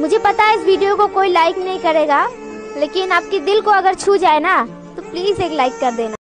मुझे पता है इस वीडियो को कोई लाइक नहीं करेगा, लेकिन आपके दिल को अगर छू जाए ना तो प्लीज़ एक लाइक कर देना।